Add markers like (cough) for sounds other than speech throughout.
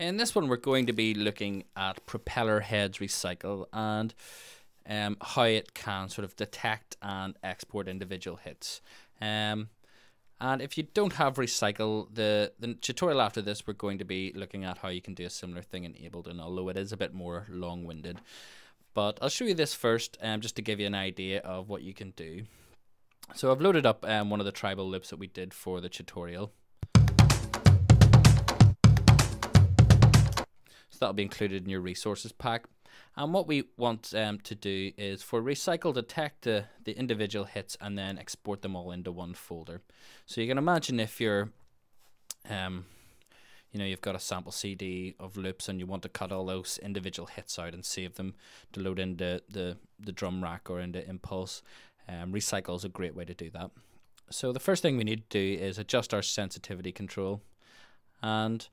In this one, we're going to be looking at Propellerheads recycle and um, how it can sort of detect and export individual hits. Um, and if you don't have recycle, the, the tutorial after this, we're going to be looking at how you can do a similar thing in Ableton, although it is a bit more long-winded. But I'll show you this first, um, just to give you an idea of what you can do. So I've loaded up um, one of the tribal loops that we did for the tutorial. That'll be included in your resources pack. And what we want um, to do is for Recycle detect the, the individual hits and then export them all into one folder. So you can imagine if you're, um, you know, you've got a sample CD of loops and you want to cut all those individual hits out and save them to load into the, the drum rack or into Impulse. Um, Recycle is a great way to do that. So the first thing we need to do is adjust our sensitivity control and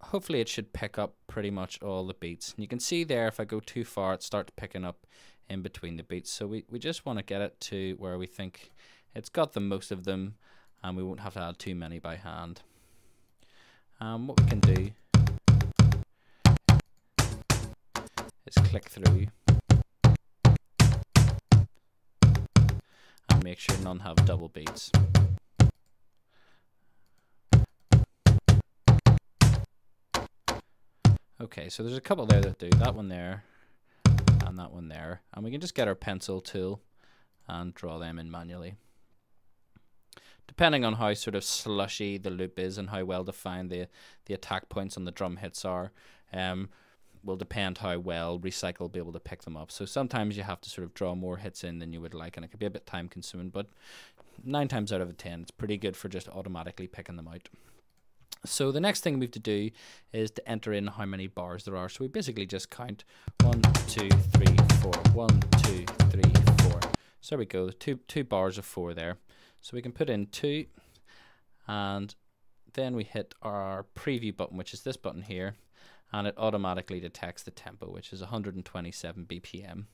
hopefully it should pick up pretty much all the beats. And you can see there if I go too far it starts picking up in between the beats. So we, we just want to get it to where we think it's got the most of them and we won't have to add too many by hand. Um, what we can do is click through and make sure none have double beats. Okay, so there's a couple there that do. That one there and that one there. And we can just get our pencil tool and draw them in manually. Depending on how sort of slushy the loop is and how well defined the, the attack points on the drum hits are, um, will depend how well Recycle will be able to pick them up. So sometimes you have to sort of draw more hits in than you would like, and it can be a bit time consuming, but nine times out of ten, it's pretty good for just automatically picking them out. So the next thing we have to do is to enter in how many bars there are. So we basically just count one, two, three, four, one, two, three, four. So there we go, two, two bars of four there. So we can put in two and then we hit our preview button, which is this button here, and it automatically detects the tempo, which is 127 BPM.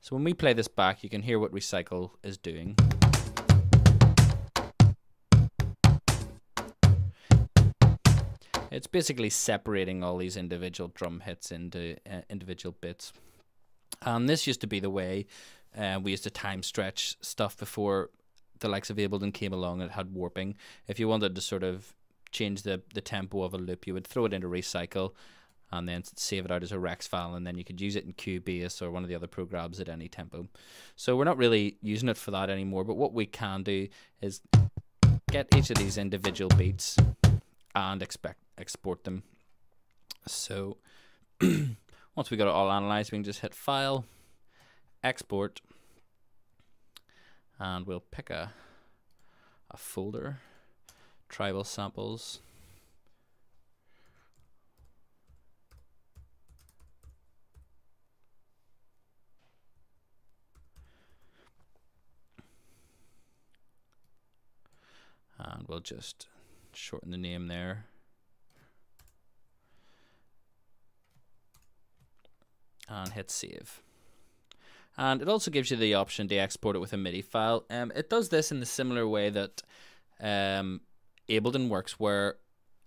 So when we play this back, you can hear what Recycle is doing. It's basically separating all these individual drum hits into uh, individual bits. And this used to be the way uh, we used to time stretch stuff before the likes of Ableton came along. and had warping. If you wanted to sort of change the, the tempo of a loop, you would throw it into Recycle and then save it out as a Rex file, and then you could use it in Cubase or one of the other programs at any tempo. So we're not really using it for that anymore, but what we can do is get each of these individual beats and expect export them. So (clears throat) once we got it all analyzed, we can just hit File, Export, and we'll pick a a folder, tribal samples. And we'll just shorten the name there. And hit save. And it also gives you the option to export it with a MIDI file. Um, it does this in the similar way that um, Ableton works, where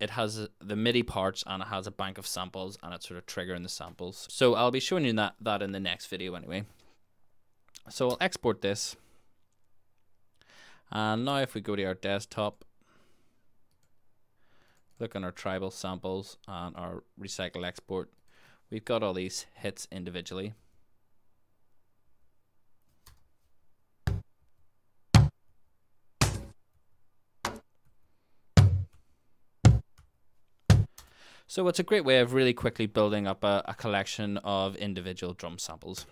it has the MIDI parts and it has a bank of samples and it's sort of triggering the samples. So I'll be showing you that, that in the next video anyway. So I'll export this. And now if we go to our desktop, look on our tribal samples and our recycle export, We've got all these hits individually. So it's a great way of really quickly building up a, a, collection of individual drum samples.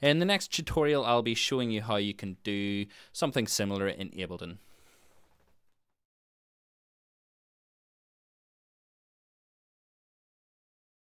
In the next tutorial, I'll be showing you how you can do something similar in Ableton.